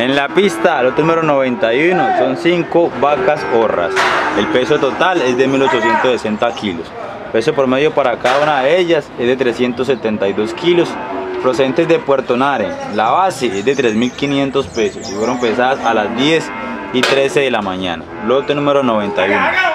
En la pista, lote número 91, son 5 vacas horras. El peso total es de 1860 kilos. peso promedio para cada una de ellas es de 372 kilos. Procedentes de Puerto Nare. La base es de 3.500 pesos y fueron pesadas a las 10 y 13 de la mañana. Lote número 91.